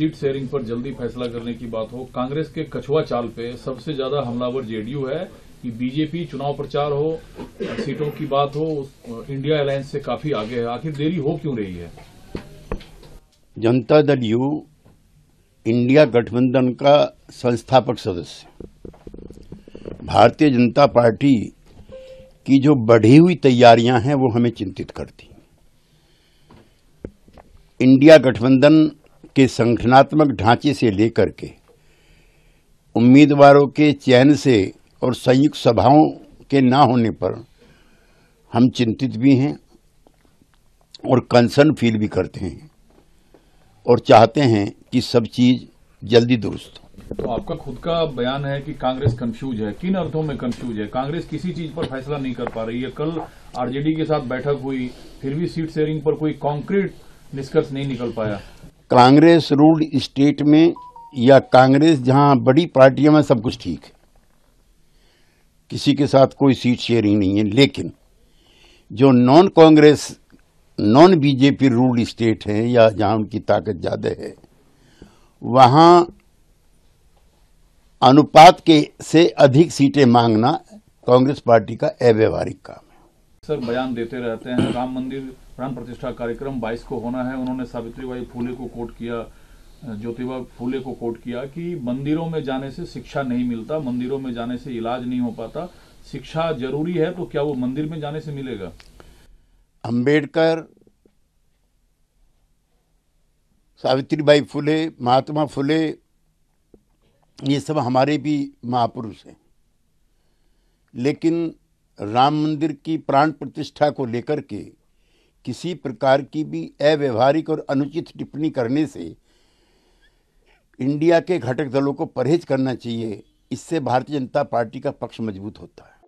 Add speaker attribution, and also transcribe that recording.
Speaker 1: Seat sharing पर जल्दी फैसला करने की बात हो, कांग्रेस के कछुआ चाल पे सबसे ज़्यादा हमलावर जेडीयू है कि बीजेपी चुनाव प्रचार हो, सीटों की बात हो, इंडिया अलायंस से काफ़ी आगे है। आखिर देरी हो क्यों रही है?
Speaker 2: जनता दल यू, इंडिया गठबंधन का संस्थापक सदस्य। भारतीय जनता पार्टी की जो बढ़ी हुई तैयारियाँ हैं, वो हमें चिंतित करती। इंडिया गठबंधन के संगठनात्मक ढांचे से लेकर के, उम्मीदवारों के चयन से और संयुक्त सभाओं के ना होने पर हम चिंतित भी हैं और कंसर्न फील भी करते हैं और चाहते हैं कि सब चीज़ जल्दी दुरुस्त हो।
Speaker 1: तो आपका खुद का बयान है कि कांग्रेस कंफ्यूज है। किन अर्थों में कंफ्यूज है? कांग्रेस किसी चीज़ पर फैसला नहीं कर पा रही है। कल आरजेडी के साथ बैठक हुई, फिर भी सीट शेयरिंग पर कोई कॉन्क्रीट निष्कर्ष नहीं निकल पाया।
Speaker 2: कांग्रेस रूल्ड स्टेट में या कांग्रेस जहाँ बड़ी पार्टियों में सब कुछ ठीक है। किसी के साथ कोई सीट शेयरिंग नहीं है, लेकिन जो non Congress non BJP ruled state है या जहाँ उनकी ताकत ज़्यादा है, वहाँ अनुपात के से अधिक सीटें मांगना कांग्रेस पार्टी का अव्यवहारिक काम है
Speaker 1: सर बयान देते रहते हैं। राम मंदिर प्राण प्रतिष्ठा कार्यक्रम 22 को होना है। उन्होंने सावित्रीबाई फूले को कोट किया, ज्योतिबा फूले को कोट किया कि मंदिरों में जाने से शिक्षा नहीं मिलता, मंदिरों में जाने से इलाज नहीं हो पाता। शिक्षा ज़रूरी है तो क्या वो मंदिर में जाने से मिलेगा?
Speaker 2: अंबेडकर, सावित्रीबाई फुले, महात्मा फुले, ये सब हमारे भी महापुरुष हैं। लेकिन राम मंदिर की प्राण प्रतिष्ठा को लेकर के किसी प्रकार की भी अव्यवहारिक और अनुचित टिप्पणी करने से इंडिया के घटक दलों को परहेज करना चाहिए, इससे भारतीय जनता पार्टी का पक्ष मज़बूत होता है।